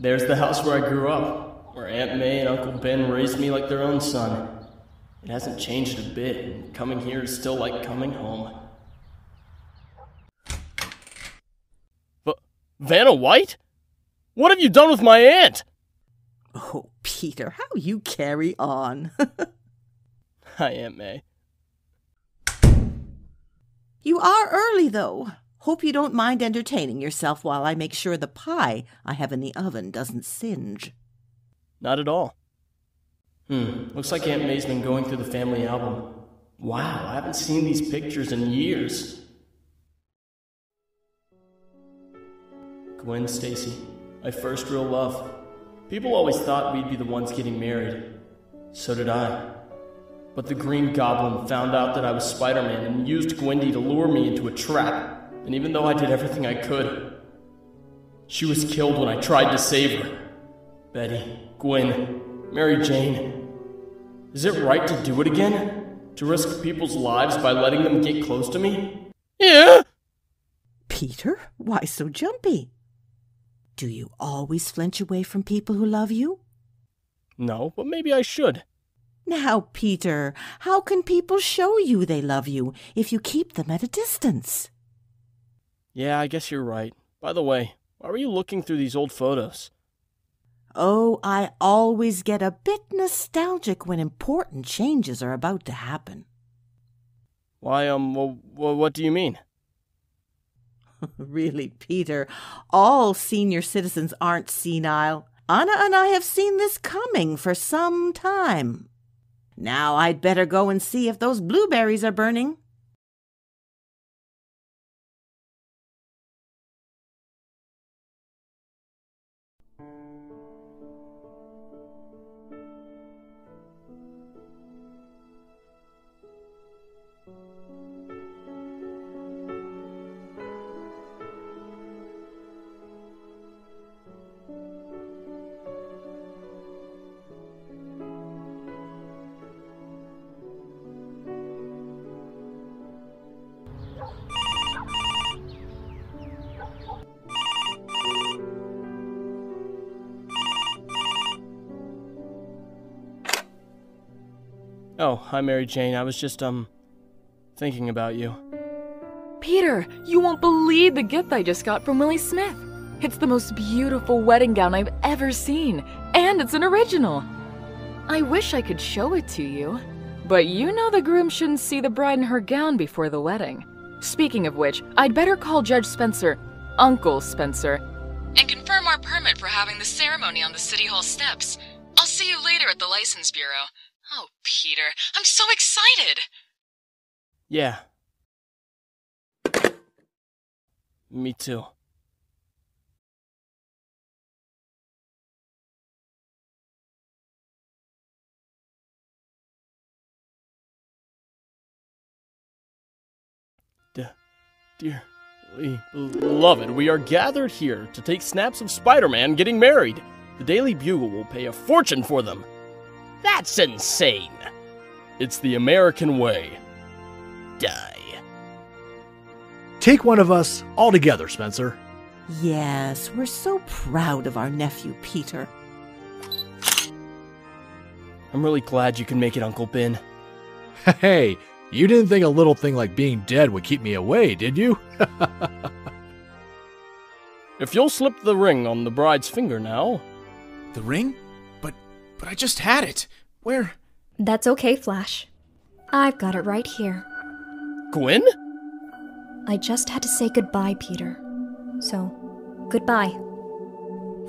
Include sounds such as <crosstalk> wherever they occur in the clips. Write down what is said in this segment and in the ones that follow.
There's the house where I grew up, where Aunt May and Uncle Ben raised me like their own son. It hasn't changed a bit, and coming here is still like coming home. But Vanna White? What have you done with my aunt? Oh, Peter, how you carry on. <laughs> Hi, Aunt May. you are early, though. Hope you don't mind entertaining yourself while I make sure the pie I have in the oven doesn't singe. Not at all. Hmm, looks like Aunt May's been going through the family album. Wow, I haven't seen these pictures in years. Gwen Stacy, my first real love. People always thought we'd be the ones getting married. So did I. But the Green Goblin found out that I was Spider Man and used Gwendy to lure me into a trap. And even though I did everything I could, she was killed when I tried to save her. Betty, Gwen, Mary Jane. Is it right to do it again? To risk people's lives by letting them get close to me? Yeah! Peter, why so jumpy? Do you always flinch away from people who love you? No, but maybe I should. Now, Peter, how can people show you they love you if you keep them at a distance? Yeah, I guess you're right. By the way, why were you looking through these old photos? Oh, I always get a bit nostalgic when important changes are about to happen. Why, um, what do you mean? <laughs> really, Peter, all senior citizens aren't senile. Anna and I have seen this coming for some time. Now I'd better go and see if those blueberries are burning. Hi, Mary Jane. I was just, um, thinking about you. Peter, you won't believe the gift I just got from Willi Smith. It's the most beautiful wedding gown I've ever seen, and it's an original. I wish I could show it to you, but you know the groom shouldn't see the bride in her gown before the wedding. Speaking of which, I'd better call Judge Spencer, Uncle Spencer, and confirm our permit for having the ceremony on the City Hall steps. I'll see you later at the License Bureau. Oh, Peter, I'm so excited! Yeah. Me too. De- dearly beloved, we are gathered here to take snaps of Spider Man getting married. The Daily Bugle will pay a fortune for them. That's insane. It's the American way. Die. Take one of us all together, Spencer. Yes, we're so proud of our nephew, Peter. I'm really glad you can make it, Uncle Ben. <laughs> Hey, you didn't think a little thing like being dead would keep me away, did you? <laughs> If you'll slip the ring on the bride's finger now. The ring? But but I just had it. Where? That's okay, Flash. I've got it right here. Gwen? I just had to say goodbye, Peter. So, goodbye.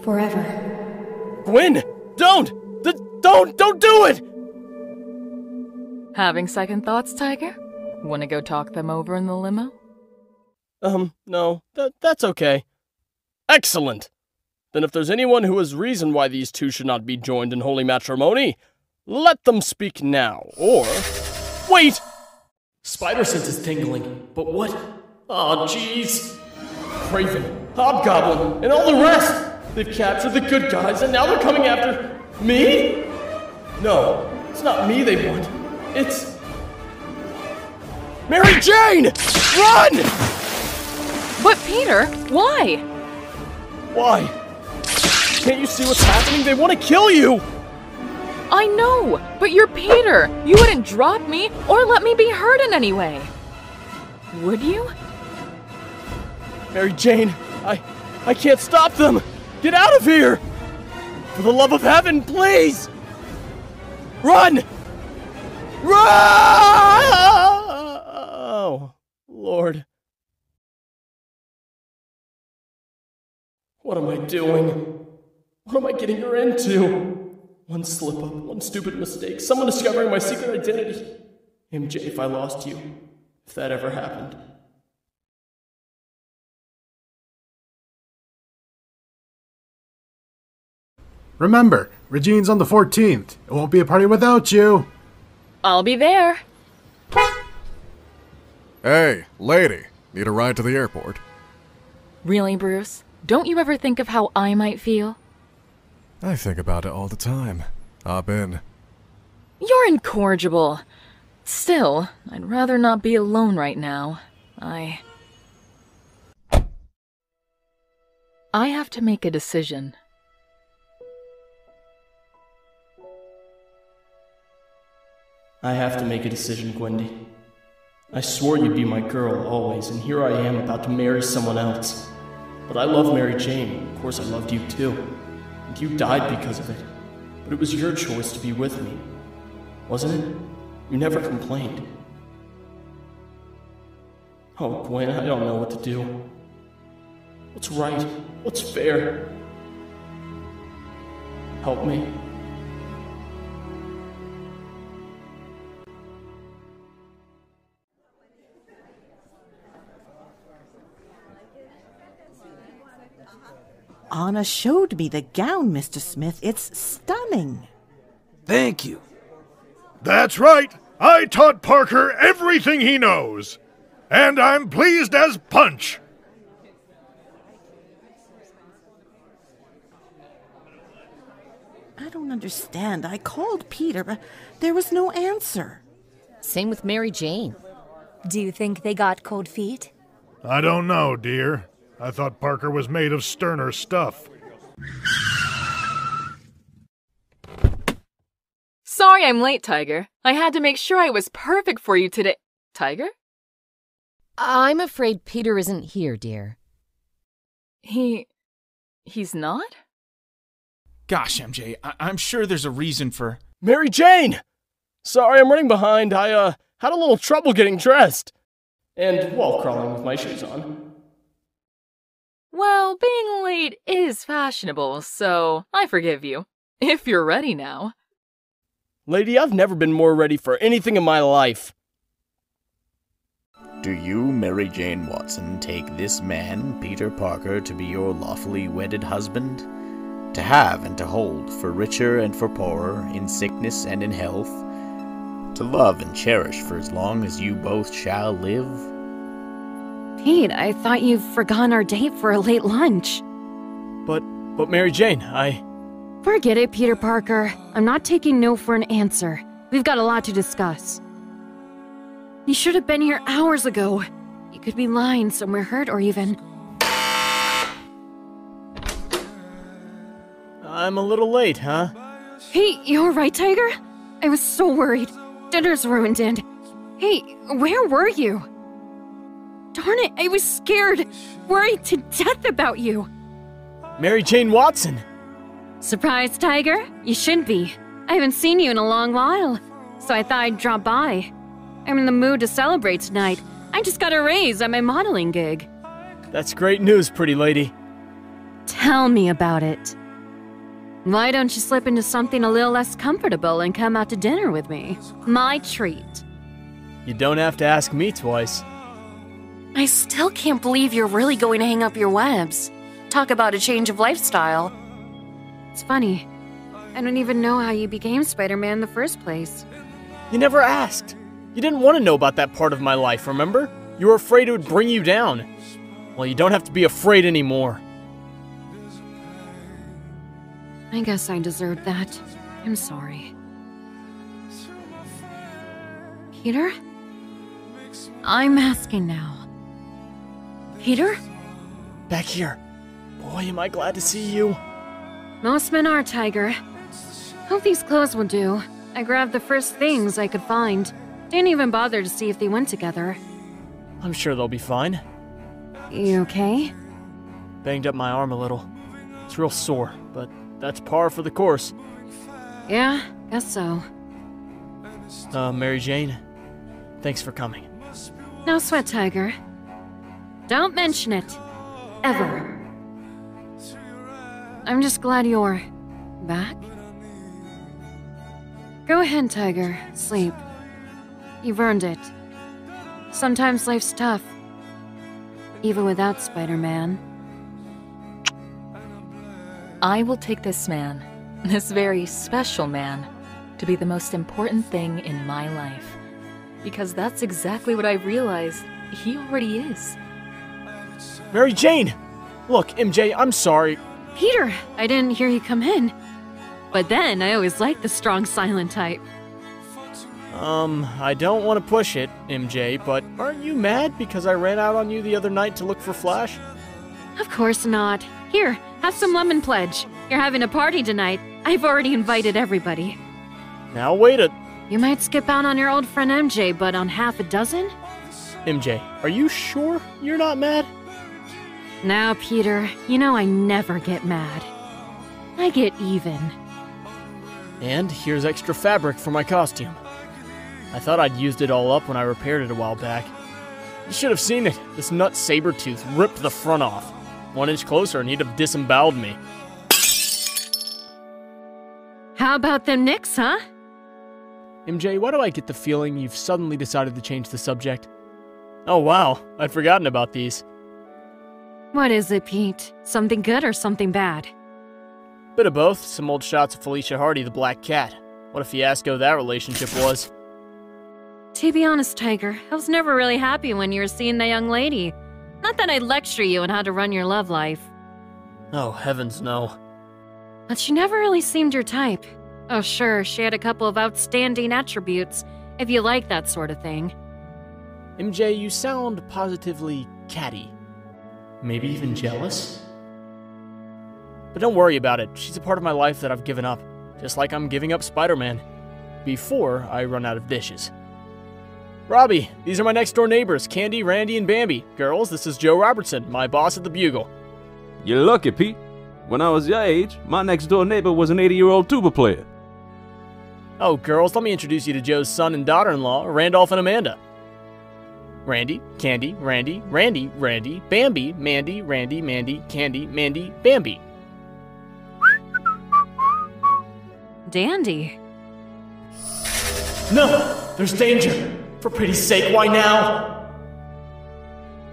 Forever. Gwen! Don't! D- don't! Don't do it! Having second thoughts, Tiger? Wanna go talk them over in the limo? Um, no, th- that's okay. Excellent! Then if there's anyone who has reason why these two should not be joined in holy matrimony, let them speak now, or. Wait! Spider sense is tingling, but what? Aw, oh, jeez. Kraven, Hobgoblin, and all the rest! They've captured the good guys, and now they're coming after. me? No, it's not me they want. It's. Mary Jane! Run! But Peter, why? Why? Can't you see what's happening? They want to kill you! I know, but you're Peter. You wouldn't drop me or let me be hurt in any way. Would you? Mary Jane, I I can't stop them! Get out of here! For the love of heaven, please! Run! Run! Oh, Lord. What am I doing? What am I getting her into? One slip up, one stupid mistake, someone discovering my secret identity. MJ, if I lost you, if that ever happened. Remember, Regine's on the 14th. It won't be a party without you. I'll be there. Hey, lady, need a ride to the airport? Really, Bruce? Don't you ever think of how I might feel? I think about it all the time. Ah, Hop in. You're incorrigible. Still, I'd rather not be alone right now. I. I have to make a decision. I have to make a decision, Gwendy. I swore you'd be my girl always, and here I am about to marry someone else. But I love Mary Jane. Of course, I loved you too. You died because of it. But it was your choice to be with me. Wasn't it? You never complained. Oh, Gwen, I don't know what to do. What's right? What's fair? Help me. Anna showed me the gown, Mr. Smith. It's stunning. Thank you. That's right. I taught Parker everything he knows. And I'm pleased as punch. I don't understand. I called Peter, but there was no answer. Same with Mary Jane. Do you think they got cold feet? I don't know, dear. I thought Parker was made of sterner stuff. Sorry I'm late, Tiger. I had to make sure I was perfect for you today. Tiger? I'm afraid Peter isn't here, dear. He. he's not? Gosh, MJ, I- I'm sure there's a reason for. Mary Jane! Sorry, I'm running behind. I, uh, had a little trouble getting dressed. And while crawling with my shoes on. Well, being late is fashionable, so I forgive you. If you're ready now. Lady, I've never been more ready for anything in my life. Do you, Mary Jane Watson, take this man, Peter Parker, to be your lawfully wedded husband? To have and to hold, for richer and for poorer, in sickness and in health? To love and cherish for as long as you both shall live? Pete, I thought you've forgotten our date for a late lunch. But, but Mary Jane, I. Forget it, Peter Parker. I'm not taking no for an answer. We've got a lot to discuss. You should have been here hours ago. You could be lying somewhere hurt or even. I'm a little late, huh? Hey, you alright, Tiger? I was so worried. Dinner's ruined and. Hey, where were you? Darn it, I was scared, worried to death about you. Mary Jane Watson! Surprise, Tiger? You should be. I haven't seen you in a long while, so I thought I'd drop by. I'm in the mood to celebrate tonight. I just got a raise at my modeling gig. That's great news, pretty lady. Tell me about it. Why don't you slip into something a little less comfortable and come out to dinner with me? My treat. You don't have to ask me twice. I still can't believe you're really going to hang up your webs. Talk about a change of lifestyle. It's funny. I don't even know how you became Spider Man in the first place. You never asked. You didn't want to know about that part of my life, remember? You were afraid it would bring you down. Well, you don't have to be afraid anymore. I guess I deserved that. I'm sorry. Peter? I'm asking now. Peter? Back here. Boy, am I glad to see you. Most men are, Tiger. Hope these clothes will do. I grabbed the first things I could find. Didn't even bother to see if they went together. I'm sure they'll be fine. You okay? Banged up my arm a little. It's real sore, but that's par for the course. Yeah, guess so. Uh, Mary Jane, thanks for coming. No sweat, Tiger. Don't mention it. Ever. I'm just glad you're back. Go ahead, Tiger. Sleep. You've earned it. Sometimes life's tough. Even without Spider Man. I will take this man, this very special man, to be the most important thing in my life. Because that's exactly what I've realized he already is. Mary Jane! Look, MJ, I'm sorry. Peter, I didn't hear you come in. But then I always liked the strong silent type. Um, I don't want to push it, MJ, but aren't you mad because I ran out on you the other night to look for Flash? Of course not. Here, have some lemon pledge. You're having a party tonight. I've already invited everybody. Now wait a. You might skip out on your old friend MJ, but on half a dozen? MJ, are you sure you're not mad? Now, Peter, you know I never get mad. I get even. And here's extra fabric for my costume. I thought I'd used it all up when I repaired it a while back. You should have seen it. This nut Sabretooth ripped the front off. One inch closer and he'd have disemboweled me. How about them Knicks, huh? MJ, why do I get the feeling you've suddenly decided to change the subject? Oh wow, I'd forgotten about these. What is it, Pete? Something good or something bad? Bit of both. Some old shots of Felicia Hardy, the Black Cat. What a fiasco that relationship was. To be honest, Tiger, I was never really happy when you were seeing that young lady. Not that I'd lecture you on how to run your love life. Oh, heavens no. But she never really seemed your type. Oh, sure, she had a couple of outstanding attributes, if you like that sort of thing. MJ, you sound positively catty. Maybe even jealous? But don't worry about it. She's a part of my life that I've given up, just like I'm giving up Spider Man. Before I run out of dishes. Robbie, these are my next door neighbors, Candy, Randy, and Bambi. Girls, this is Joe Robertson, my boss at the Bugle. You're lucky, Pete. When I was your age, my next door neighbor was an 80 year old tuba player. Oh, girls, let me introduce you to Joe's son and daughter in law, Randolph and Amanda. Randy, Candy, Randy, Randy, Randy, Bambi, Mandy, Randy, Mandy, Candy, Mandy, Bambi. Dandy. No! There's danger! For pity's sake, why now?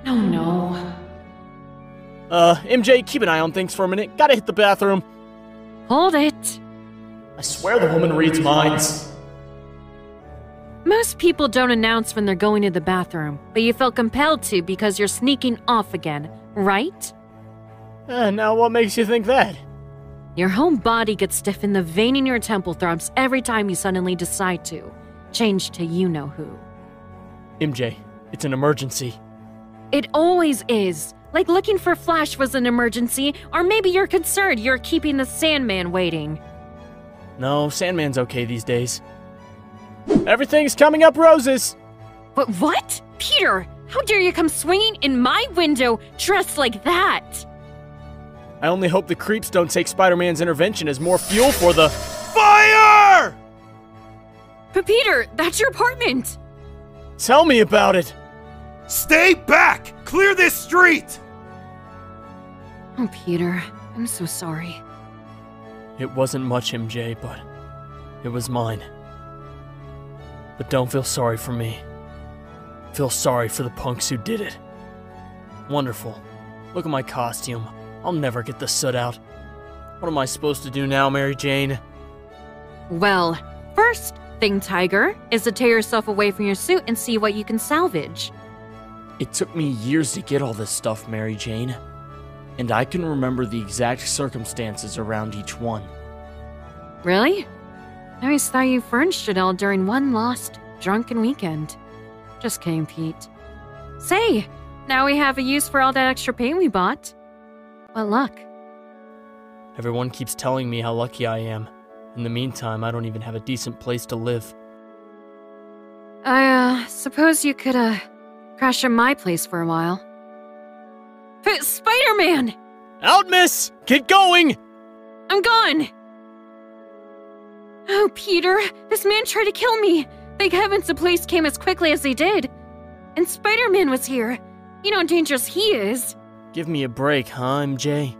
Oh no. Uh, MJ, keep an eye on things for a minute. Gotta hit the bathroom. Hold it. I swear the woman reads minds. Most people don't announce when they're going to the bathroom, but you felt compelled to because you're sneaking off again, right? Uh, now what makes you think that? Your whole body gets stiff and the vein in your temple throbs every time you suddenly decide to. Change to you know who. MJ, it's an emergency. It always is. Like looking for Flash was an emergency, or maybe you're concerned you're keeping the Sandman waiting. No, Sandman's okay these days. Everything's coming up roses! But what? Peter, how dare you come swinging in my window dressed like that? I only hope the creeps don't take Spider Man's intervention as more fuel for the. Fire! But Peter, that's your apartment! Tell me about it! Stay back! Clear this street! Oh, Peter, I'm so sorry. It wasn't much, MJ, but it was mine. But don't feel sorry for me. Feel sorry for the punks who did it. Wonderful. Look at my costume. I'll never get the soot out. What am I supposed to do now, Mary Jane? Well, first thing, Tiger, is to tear yourself away from your suit and see what you can salvage. It took me years to get all this stuff, Mary Jane. And I can remember the exact circumstances around each one. Really? I always thought you furnished it all during one lost, drunken weekend. Just kidding, Pete. Say, now we have a use for all that extra paint we bought. What luck? Everyone keeps telling me how lucky I am. In the meantime, I don't even have a decent place to live. I, uh, suppose you could, uh, crash at my place for a while. Spider Man! Out, miss! Get going! I'm gone! Oh, Peter, this man tried to kill me. Thank heavens the police came as quickly as they did. And Spider Man was here. You know how dangerous he is. Give me a break, huh, MJ?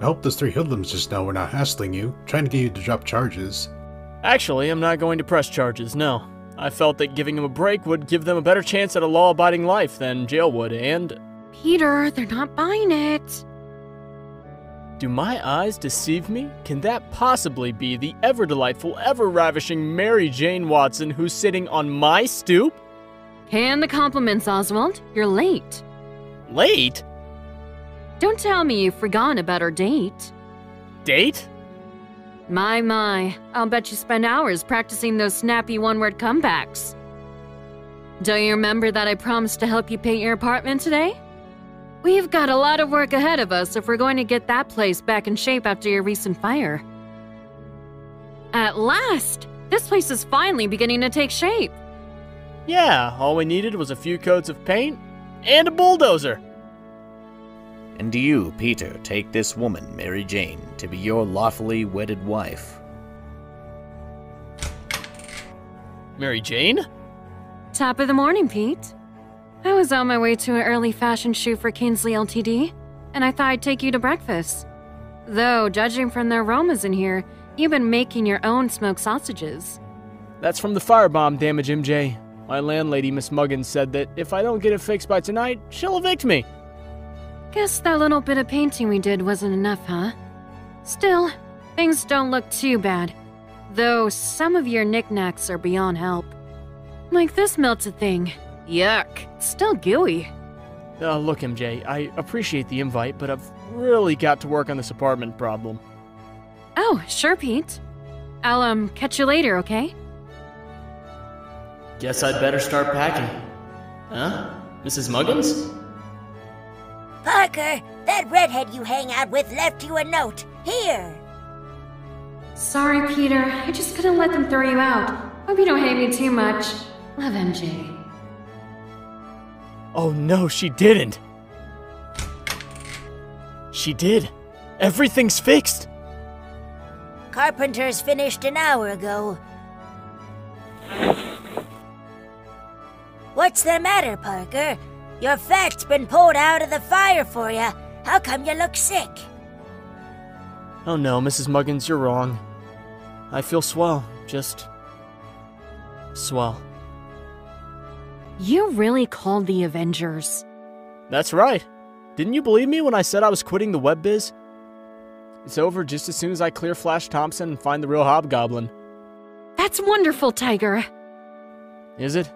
I hope those three hoodlums just now were not hassling you, trying to get you to drop charges. Actually, I'm not going to press charges, no. I felt that giving them a break would give them a better chance at a law abiding life than jail would, and. Peter, they're not buying it. Do my eyes deceive me? Can that possibly be the ever delightful, ever ravishing Mary Jane Watson who's sitting on my stoop? Hand the compliments, Oswald. You're late. Late? Don't tell me you've forgotten about our date. Date? My, my. I'll bet you spent hours practicing those snappy one word comebacks. Don't you remember that I promised to help you paint your apartment today? We've got a lot of work ahead of us if we're going to get that place back in shape after your recent fire. At last! This place is finally beginning to take shape. Yeah, all we needed was a few coats of paint and a bulldozer. And do you, Peter, take this woman, Mary Jane, to be your lawfully wedded wife? Mary Jane? Top of the morning, Pete. I was on my way to an early fashion shoot for Kingsley Ltd, and I thought I'd take you to breakfast. Though, judging from the aromas in here, you've been making your own smoked sausages. That's from the firebomb damage, MJ. My landlady, Miss Muggins, said that if I don't get it fixed by tonight, she'll evict me. Guess that little bit of painting we did wasn't enough, huh? Still, things don't look too bad. Though some of your knickknacks are beyond help. Like this melted thing. Yuck. It's still gooey. Uh, look, MJ, I appreciate the invite, but I've really got to work on this apartment problem. Oh, sure, Pete. I'll, um, catch you later, okay? Guess I'd better start packing. Huh? Mrs. Muggins? Parker, that redhead you hang out with left you a note. Here. Sorry, Peter. I just couldn't let them throw you out. Hope you don't hate me too much. Love MJ. Oh no, she didn't. She did. Everything's fixed. Carpenter's finished an hour ago. What's the matter, Parker? Your fat's been pulled out of the fire for you. How come you look sick? Oh no, Mrs. Muggins, you're wrong. I feel swell. Just. swell. You really called the Avengers. That's right. Didn't you believe me when I said I was quitting the web biz? It's over just as soon as I clear Flash Thompson and find the real Hobgoblin. That's wonderful, Tiger. Is it?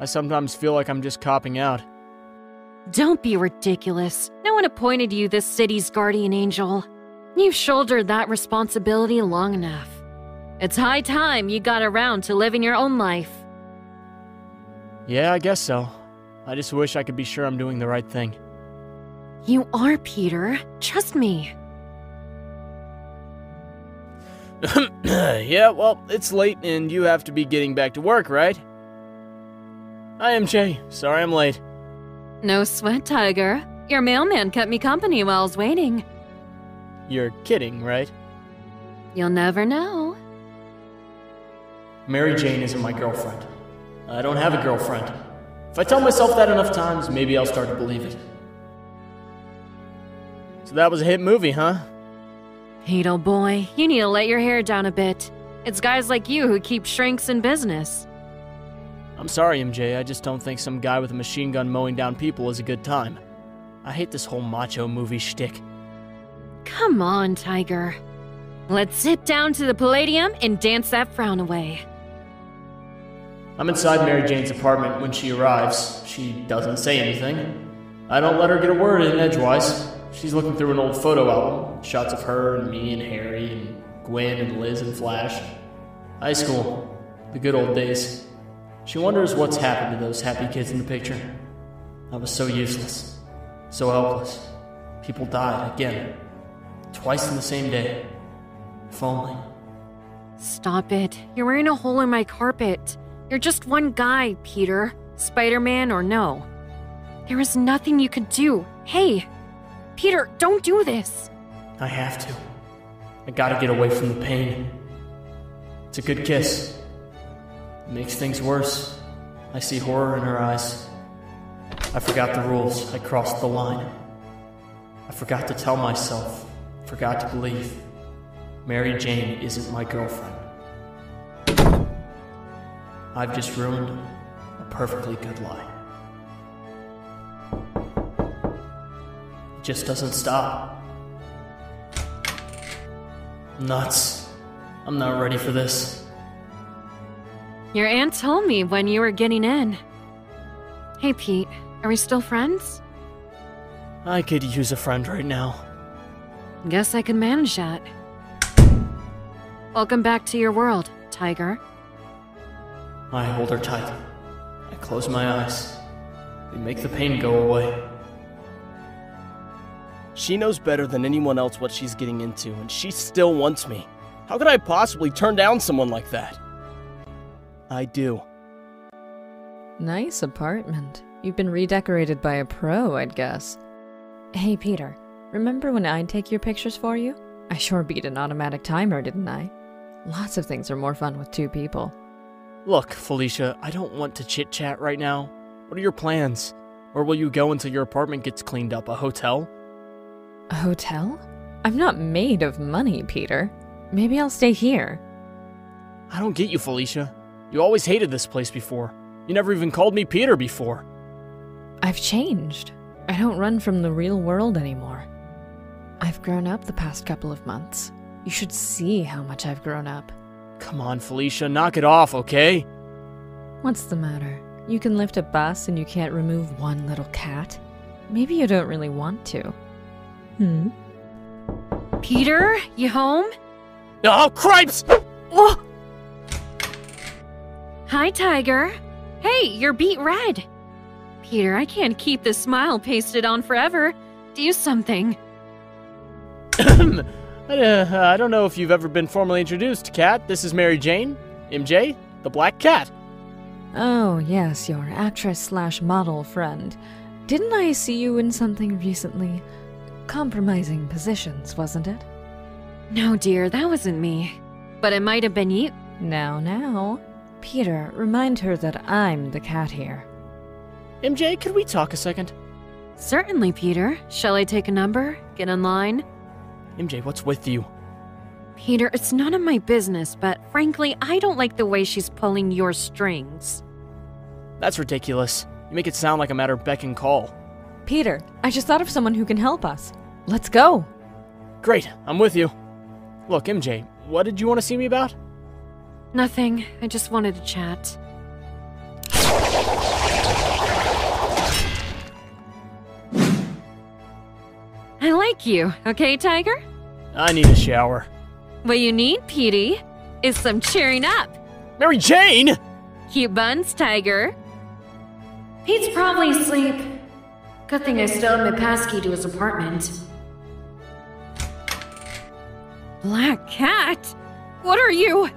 I sometimes feel like I'm just copping out. Don't be ridiculous. No one appointed you this city's guardian angel. You've shouldered that responsibility long enough. It's high time you got around to living your own life. Yeah, I guess so. I just wish I could be sure I'm doing the right thing. You are, Peter. Trust me. <clears throat> yeah, well, it's late and you have to be getting back to work, right? Hi, MJ. Sorry I'm late. No sweat, Tiger. Your mailman kept me company while I was waiting. You're kidding, right? You'll never know. Mary Jane isn't my girlfriend. I don't have a girlfriend. If I tell myself that enough times, maybe I'll start to believe it. So that was a hit movie, huh? Old boy, you need to let your hair down a bit. It's guys like you who keep shrinks in business. I'm sorry, MJ, I just don't think some guy with a machine gun mowing down people is a good time. I hate this whole macho movie shtick. Come on, Tiger. Let's sit down to the Palladium and dance that frown away. I'm inside Mary Jane's apartment when she arrives. She doesn't say anything. I don't let her get a word in edgewise. She's looking through an old photo album, shots of her and me and Harry and Gwen and Liz and Flash. High school, the good old days. She wonders what's happened to those happy kids in the picture. I was so useless, so helpless. People died again. Twice in the same day. If only. Stop it. You're wearing a hole in my carpet. You're just one guy, Peter. Spider Man or no. There is nothing you could do. Hey, Peter, don't do this. I have to. I gotta get away from the pain. It's a good kiss. It makes things worse. I see horror in her eyes. I forgot the rules. I crossed the line. I forgot to tell myself, forgot to believe. Mary Jane isn't my girlfriend. I've just ruined a perfectly good lie. It just doesn't stop. Nuts. I'm not ready for this. Your aunt told me when you were getting in. Hey, Pete, are we still friends? I could use a friend right now. Guess I can manage that. Welcome back to your world, Tiger. I hold her tight. I close my eyes. They make the pain go away. She knows better than anyone else what she's getting into, and she still wants me. How could I possibly turn down someone like that? I do. Nice apartment. You've been redecorated by a pro, I'd guess. Hey, Peter, remember when I'd take your pictures for you? I sure beat an automatic timer, didn't I? Lots of things are more fun with two people. Look, Felicia, I don't want to chit chat right now. What are your plans? Where will you go until your apartment gets cleaned up? A hotel? A hotel? I'm not made of money, Peter. Maybe I'll stay here. I don't get you, Felicia. You always hated this place before. You never even called me Peter before. I've changed. I don't run from the real world anymore. I've grown up the past couple of months. You should see how much I've grown up. Come on, Felicia, knock it off, okay? What's the matter? You can lift a bus and you can't remove one little cat? Maybe you don't really want to. Hmm? Peter, you home? Oh, cripes! Oh! Hi, Tiger. Hey, you're beet red. Peter, I can't keep this smile pasted on forever. Do something. <coughs> I, uh, I don't know if you've ever been formally introduced, Cat. This is Mary Jane, MJ, the Black Cat. Oh, yes, your actress slash model friend. Didn't I see you in something recently? Compromising positions, wasn't it? No, dear, that wasn't me. But it might have been you. Now, now. Peter, remind her that I'm the cat here. MJ, could we talk a second? Certainly, Peter. Shall I take a number? Get in line? MJ, what's with you? Peter, it's none of my business, but frankly, I don't like the way she's pulling your strings. That's ridiculous. You make it sound like a matter of beck and call. Peter, I just thought of someone who can help us. Let's go. Great, I'm with you. Look, MJ, what did you want to see me about? Nothing. I just wanted to chat. I like you, okay, Tiger? I need a shower. What you need, Petey, is some cheering up. Mary Jane! Cute buns, Tiger. Pete's probably asleep. Good thing I still have my passkey to his apartment. Black Cat? What are you?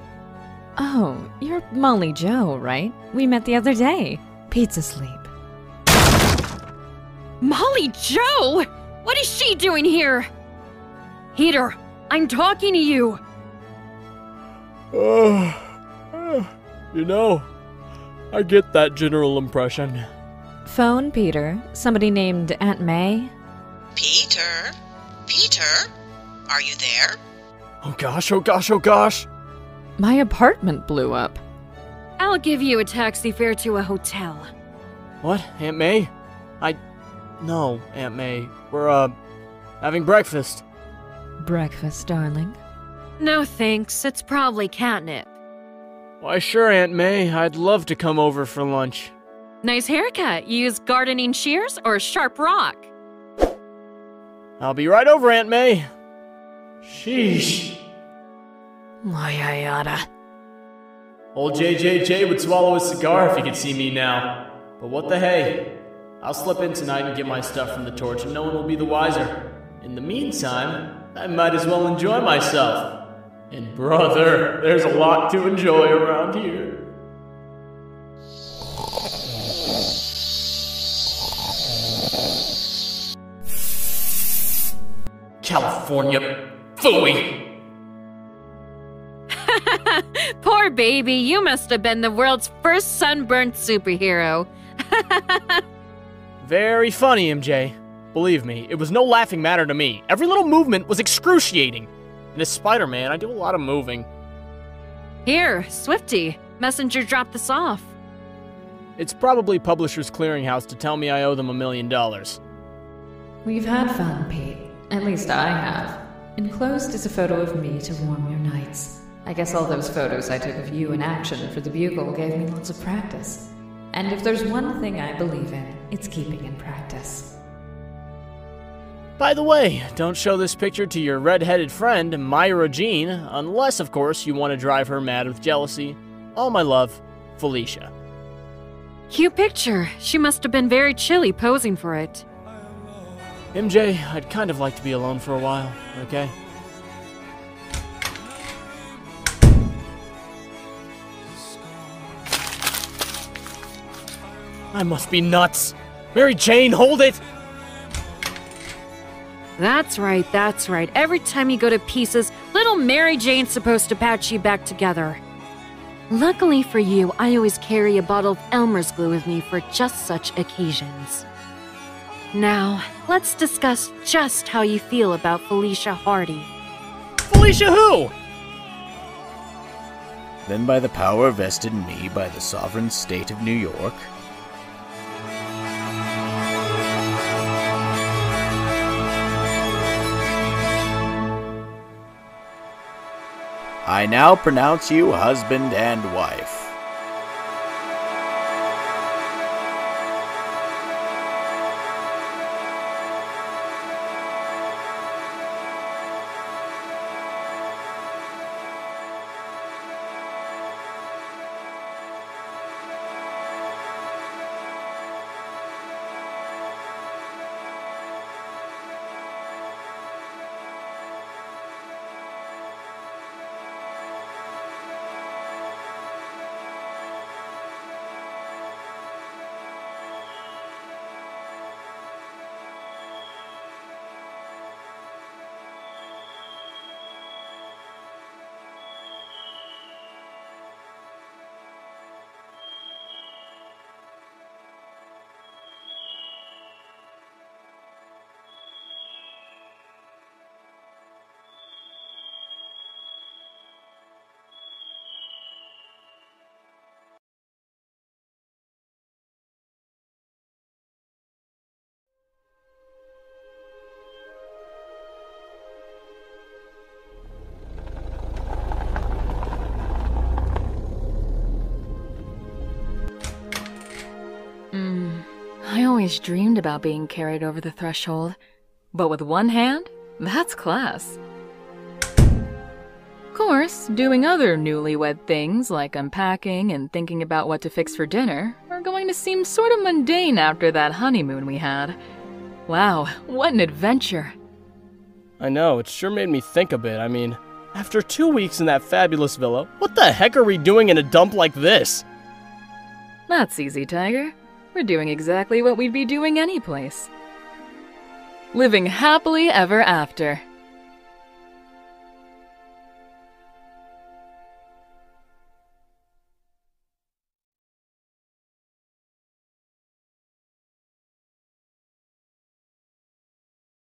Oh, you're Molly Joe, right? We met the other day. Pete's asleep. Molly Joe? What is she doing here? Peter, I'm talking to you. Uh, you know, I get that general impression. Phone, Peter. Somebody named Aunt May. Peter? Peter? Are you there? Oh gosh, oh gosh, oh gosh. My apartment blew up. I'll give you a taxi fare to a hotel. What? Aunt May? I. No, Aunt May. We're, uh, having breakfast. Breakfast, darling? No thanks. It's probably catnip. Why, sure, Aunt May. I'd love to come over for lunch. Nice haircut. You use gardening shears or sharp rock? I'll be right over, Aunt May. Sheesh. My Mayayada. Old JJJ would swallow a cigar if he could see me now. But what the hey? I'll slip in tonight and get my stuff from the torch and no one will be the wiser. In the meantime, I might as well enjoy myself. And brother, there's a lot to enjoy around here. California. Phooey! <laughs> Poor baby, you must have been the world's first sunburnt superhero. <laughs> Very funny, MJ. Believe me, it was no laughing matter to me. Every little movement was excruciating. And as Spider Man, I do a lot of moving. Here, Swifty. Messenger dropped this off. It's probably Publishers Clearinghouse to tell me I owe them a million dollars. We've had fun, Pete. At least I have. Enclosed is a photo of me to warm your nights. I guess all those photos I took of you in action for the Bugle gave me lots of practice. And if there's one thing I believe in, it's keeping in practice. By the way, don't show this picture to your red-headed friend, Myra Jean, unless, of course, you want to drive her mad with jealousy. All my love, Felicia. Cute picture. She must have been very chilly posing for it. MJ, I'd kind of like to be alone for a while, okay? I must be nuts. Mary Jane, hold it! That's right, that's right. Every time you go to pieces, little Mary Jane's supposed to patch you back together. Luckily for you, I always carry a bottle of Elmer's glue with me for just such occasions. Now, let's discuss just how you feel about Felicia Hardy. Felicia who? Then, by the power vested in me by the sovereign state of New York, I now pronounce you husband and wife. Always dreamed about being carried over the threshold. But with one hand? That's class. Of course, doing other newlywed things like unpacking and thinking about what to fix for dinner are going to seem sort of mundane after that honeymoon we had. Wow, what an adventure. I know, it sure made me think a bit. I mean, after two weeks in that fabulous villa, what the heck are we doing in a dump like this? That's easy, Tiger. We're doing exactly what we'd be doing anyplace. Living happily ever after.